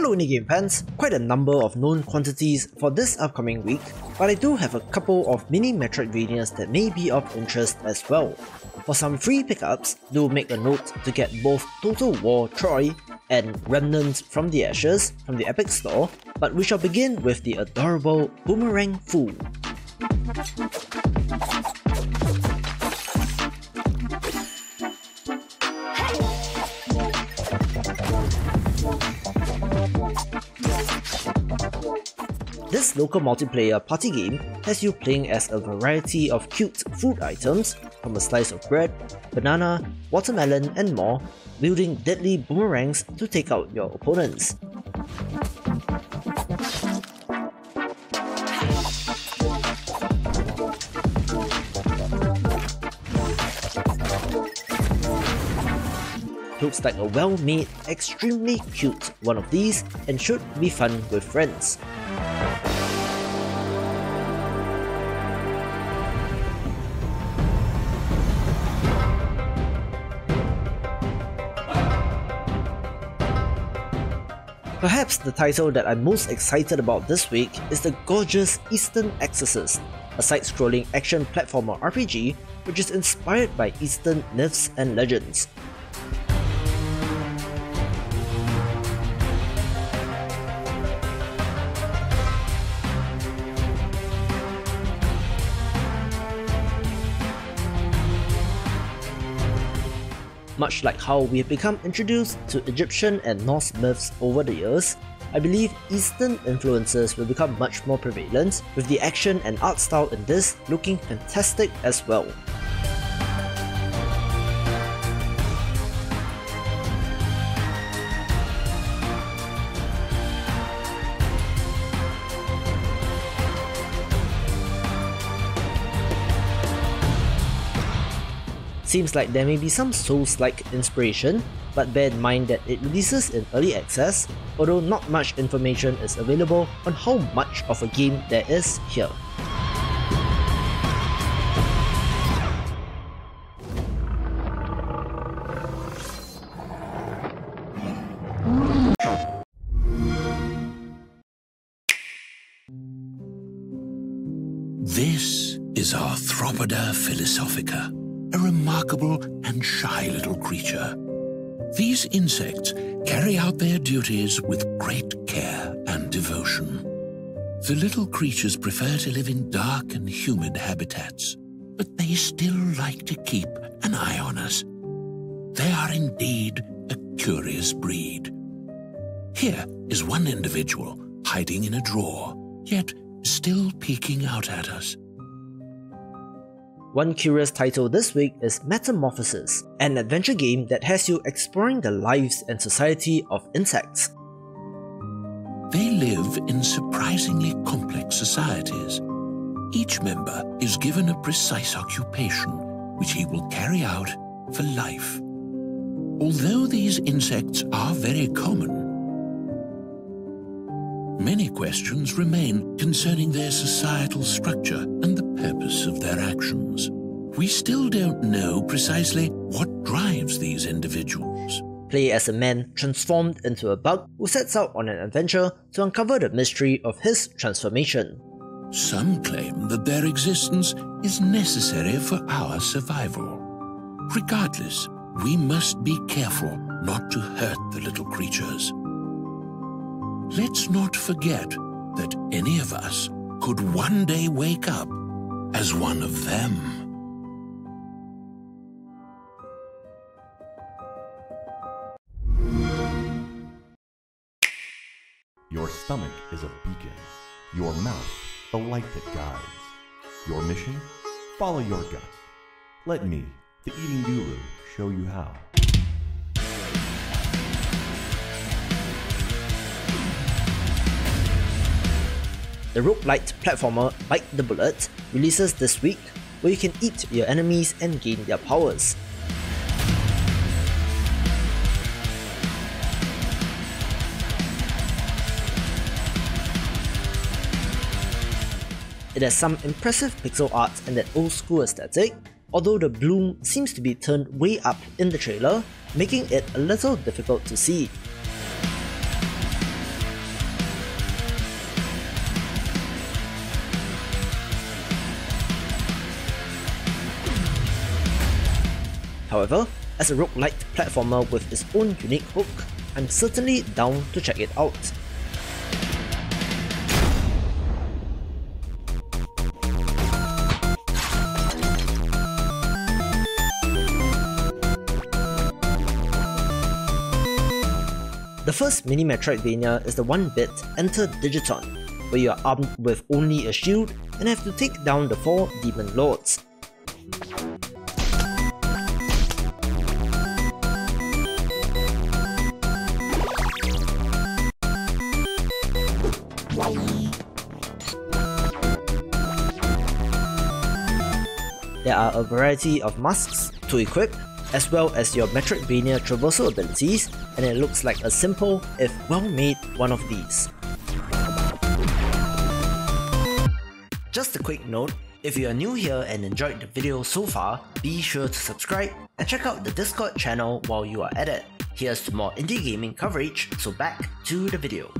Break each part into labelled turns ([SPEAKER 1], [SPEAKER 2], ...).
[SPEAKER 1] Hello Game fans, quite a number of known quantities for this upcoming week, but I do have a couple of mini Metroidvanias that may be of interest as well. For some free pickups, do make a note to get both Total War Troy and Remnants from the Ashes from the Epic Store, but we shall begin with the adorable Boomerang Fu. Local multiplayer party game has you playing as a variety of cute food items from a slice of bread, banana, watermelon and more, wielding deadly boomerangs to take out your opponents. Looks like a well-made, extremely cute one of these and should be fun with friends. Perhaps the title that I'm most excited about this week is the gorgeous Eastern Exorcist, a side-scrolling action platformer RPG which is inspired by Eastern myths and legends. Much like how we have become introduced to Egyptian and Norse myths over the years, I believe Eastern influences will become much more prevalent, with the action and art style in this looking fantastic as well. Seems like there may be some Souls-like inspiration, but bear in mind that it releases in early access, although not much information is available on how much of a game there is here.
[SPEAKER 2] This is Arthropoda philosophica a remarkable and shy little creature. These insects carry out their duties with great care and devotion. The little creatures prefer to live in dark and humid habitats, but they still like to keep an eye on us. They are indeed a curious breed. Here is one individual hiding in a drawer, yet still peeking out at us.
[SPEAKER 1] One curious title this week is Metamorphosis, an adventure game that has you exploring the lives and society of insects.
[SPEAKER 2] They live in surprisingly complex societies. Each member is given a precise occupation, which he will carry out for life. Although these insects are very common, many questions remain concerning their societal structure and purpose of their actions. We still don't know precisely what drives these individuals.
[SPEAKER 1] Play as a man transformed into a bug who sets out on an adventure to uncover the mystery of his transformation.
[SPEAKER 2] Some claim that their existence is necessary for our survival. Regardless, we must be careful not to hurt the little creatures. Let's not forget that any of us could one day wake up as one of them.
[SPEAKER 3] Your stomach is a beacon, your mouth the light that guides. Your mission? Follow your gut. Let me, the eating guru, show you how.
[SPEAKER 1] The roguelite platformer Bite the Bullet releases this week, where you can eat your enemies and gain their powers. It has some impressive pixel art and that old school aesthetic, although the bloom seems to be turned way up in the trailer, making it a little difficult to see. However, as a roguelike platformer with its own unique hook, I'm certainly down to check it out. The first mini Metroidvania is the one-bit Enter Digiton, where you are armed with only a shield and have to take down the four Demon Lords. There are a variety of masks to equip, as well as your metric Metroidvania traversal abilities, and it looks like a simple, if well-made, one of these. Just a quick note, if you are new here and enjoyed the video so far, be sure to subscribe and check out the Discord channel while you are at it. Here's to more indie gaming coverage, so back to the video.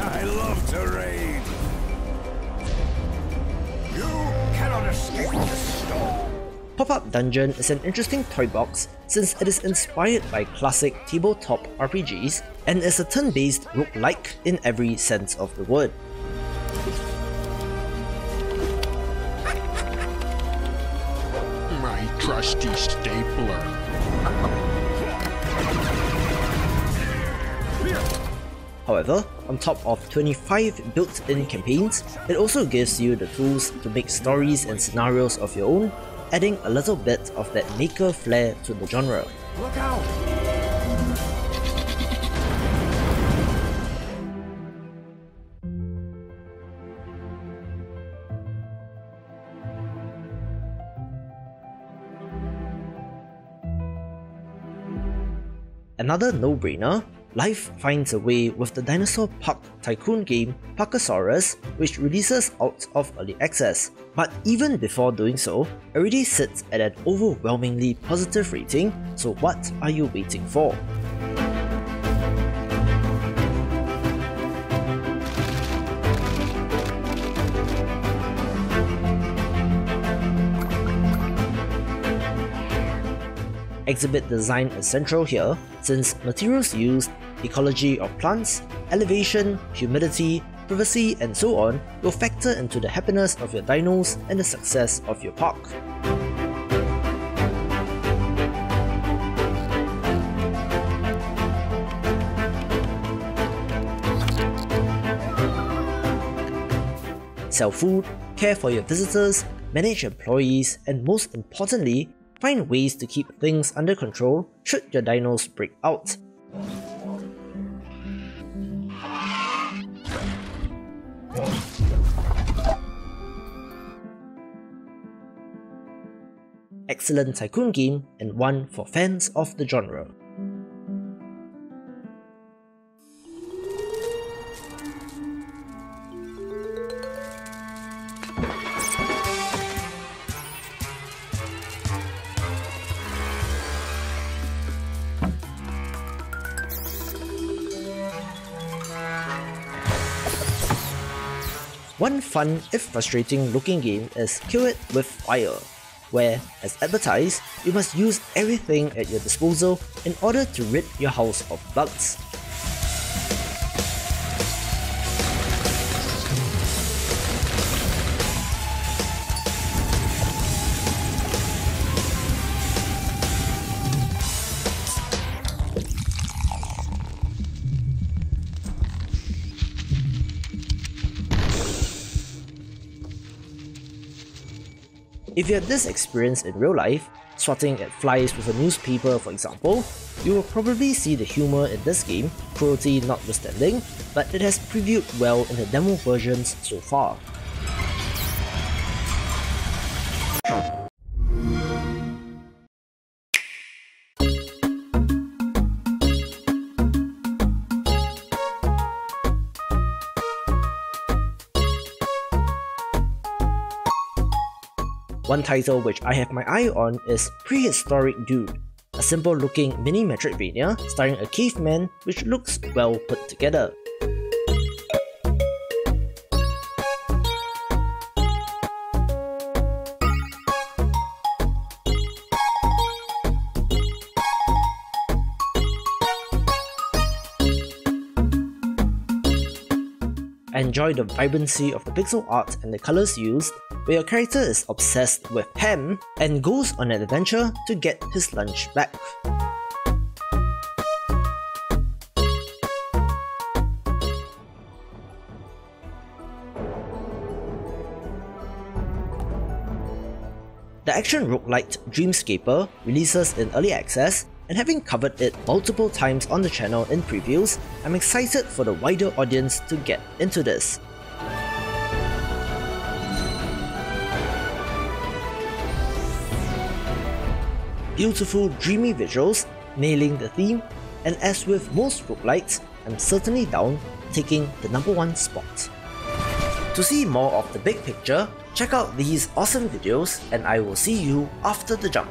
[SPEAKER 4] I love to raid.
[SPEAKER 1] Pop-Up Dungeon is an interesting toy box since it is inspired by classic tabletop RPGs and is a turn-based roguelike in every sense of the word.
[SPEAKER 2] My trusty stapler.
[SPEAKER 1] However, on top of 25 built-in campaigns, it also gives you the tools to make stories and scenarios of your own, adding a little bit of that maker flair to the genre.
[SPEAKER 4] Look out!
[SPEAKER 1] Another no-brainer, Life finds a way with the dinosaur park tycoon game Parkasaurus, which releases out of early access. But even before doing so, already sits at an overwhelmingly positive rating, so what are you waiting for? Exhibit design is central here, since materials used, ecology of plants, elevation, humidity, privacy, and so on will factor into the happiness of your dinos and the success of your park. Sell food, care for your visitors, manage employees, and most importantly, find ways to keep things under control should your dinos break out. Excellent tycoon game and one for fans of the genre. One fun, if frustrating looking game is Kill It With Fire, where, as advertised, you must use everything at your disposal in order to rid your house of bugs. If you had this experience in real life, swatting at flies with a newspaper for example, you will probably see the humour in this game, cruelty notwithstanding, but it has previewed well in the demo versions so far. One title which I have my eye on is Prehistoric Dude, a simple looking mini Metroidvania starring a caveman which looks well put together. Enjoy the vibrancy of the pixel art and the colors used, where your character is obsessed with Pam and goes on an adventure to get his lunch back. The action roguelite Dreamscaper releases in early access, and having covered it multiple times on the channel in previews, I'm excited for the wider audience to get into this. Beautiful dreamy visuals, nailing the theme, and as with most roguelites, I'm certainly down taking the number one spot. To see more of the big picture, check out these awesome videos and I will see you after the jump.